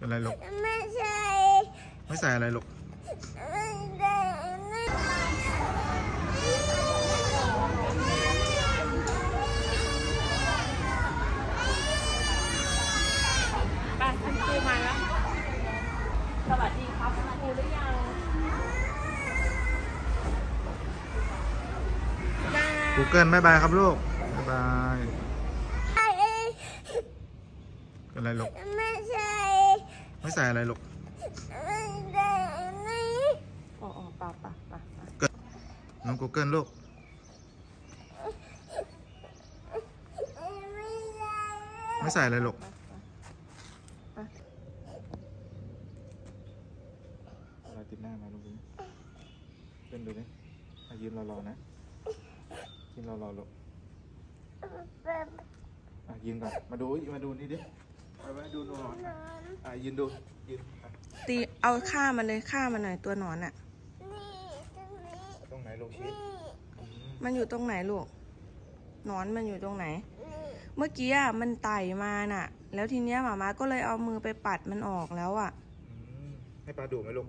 เป็นไรลูกไม่ใช่ไม่ใส่อะไรลูกไม่ได้ไม่ไปคุณครูมาแล้วสวัสดีครับคุณครูหรือยังจ้า Google บายบายครับลูกบายบายใช่เป็นไรลูก ไม่ใส่อะไรลูกไม่ได้ไม่อ๋อป่าป่าป่าน้อง Google ลูกไม่ใส่อะไรลูกอะไรติดหน้ามาลูกเล่นดูดิอะยืนรอๆนะ ยืนรอๆลูกยืนก่อน มาดู มาดูนี่ดิ ไปไปดูหนอนอะยืนดูยืนอะตีเอาฆ่ามันเลยฆ่ามันหน่อยตัวหนอนอะ นี่ตรงนี้ตรงไหนลูกชี้นี่อืมมันอยู่ตรงไหนลูกหนอนมันอยู่ตรงไหน นี่เมื่อกี้อะมันไต่มาน่ะ แล้วทีเนี้ยหมามาก็เลยเอามือไปปัดมันออกแล้วอะ อืมให้ปลาดุไหมลูก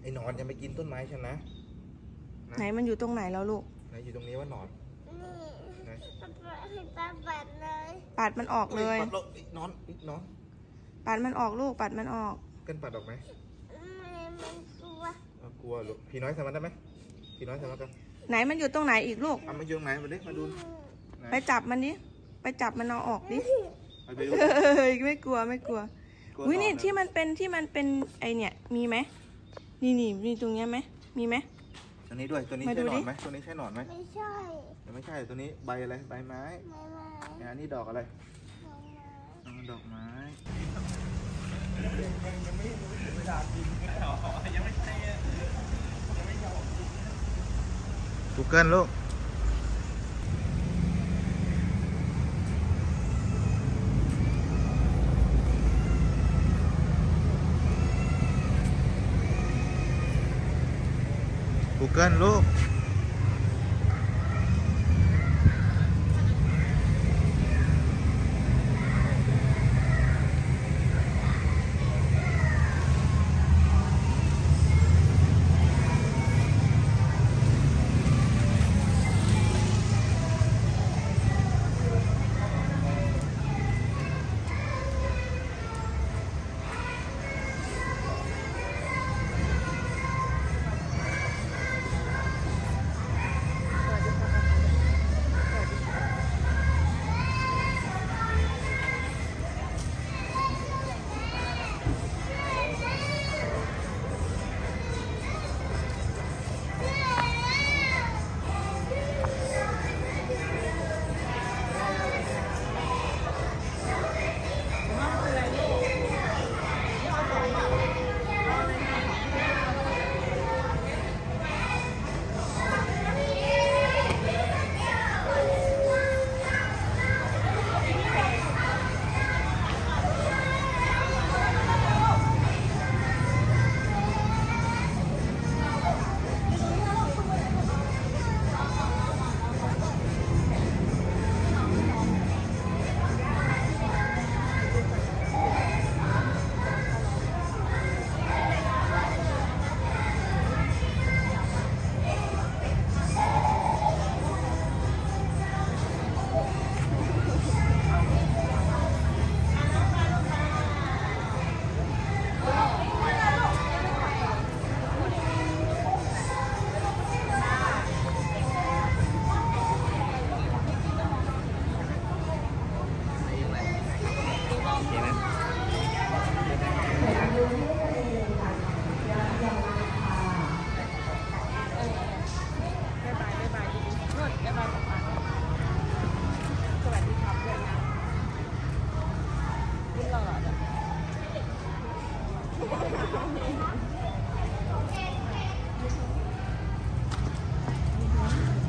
ไอ้หนอนจะไปกินต้นไม้ฉันนะไหนมันอยู่ตรงไหนแล้วลูกไหนอยู่ตรงนี้ว่าหนอน นี่ไหนป๊าให้ป๊าปัดเลยปัดมันออกเลยปัดลูกไอ้หนอนไอ้หนอน ปัดมันออกลูกปัดมันออกเกินปัดออกไหมไม่มันกลัวเอากลัวลูกพี่น้อยสามารถได้ไหมพี่น้อยสามารถกันไหนมันอยู่ตรงไหนอีกลูกเอามาโยงไหนมาดิมาดูไหนไปจับมันดิไปจับมันเอาออกดิเอาไปดูเฮ้ยไม่กลัวไม่กลัวกลัวอุ้ยนี่หอะที่มันเป็นที่มันเป็นไอเนี่ยมีไหมนี่นี่มีตรงเนี้ยไหมมีไหมตัวนี้ด้วยตัวนี้มาใช่ดูหนอดินไหมตัวนี้ใช่หนอนไหมไม่ใช่เดี๋ยว ไม่ใช่ตัวนี้ใบอะไรใบไม้ไม่ไม่เนี่ยอันนี้ดอกอะไรลงมาอ๋อดอกไม้ Google ลูก Google ลูก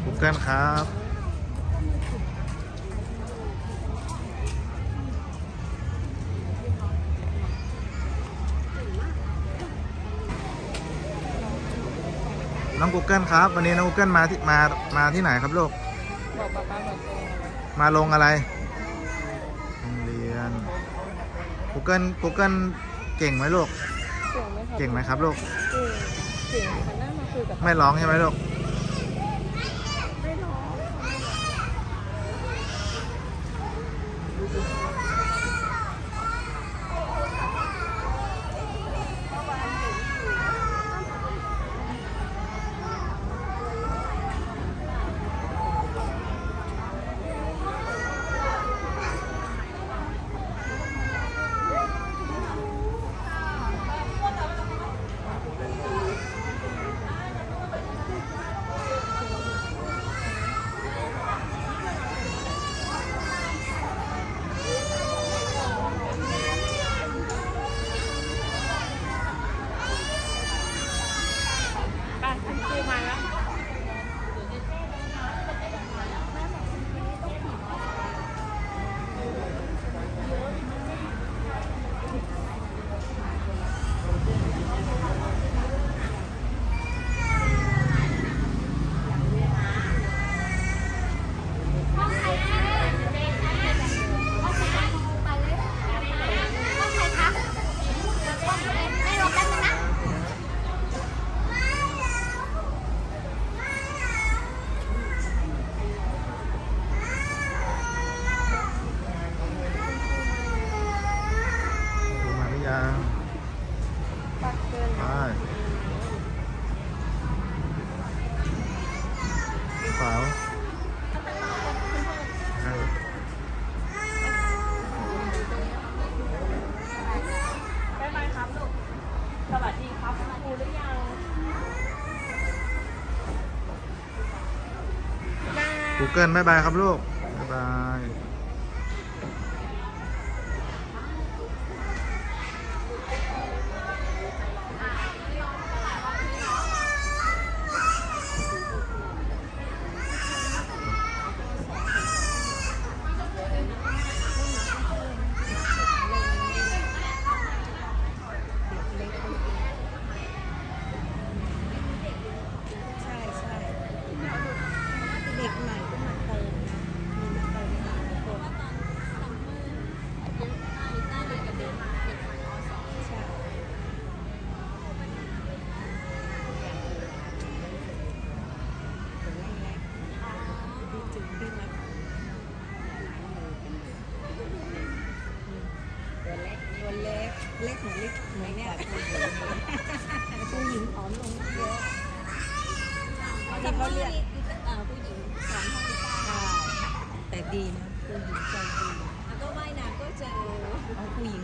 Google ครับน้อง Google ครับ วันนี้น้อง Google มาที่มามาที่ไหนครับลูกบอกป๊าป๊าบอกมาลงอะไรโรงเรียน Google Google เก่งไหมลูก เก่งไหมครับเก่งไหมครับลูกเก่งเก่งหันหน้ามาคุยกับ ไม่ร้องใช่ไหมลูก ยังปักเกินไปขวาวอะบ๊ายบายครับลูกสวัสดีครับคุณครูหรือยังบายกูเกิลบายบายครับลูก เล็กเหมือนเล็กเหมือนเนี่ยผู้หญิงผอมลงเยอะแต่เขาเรียกเอ่อผู้หญิงสอนห้องกีตาร์ใช่แต่ดีนะผู้หญิงใจดีแล้วก็ว่ายน้ำก็เจอเอาผู้หญิง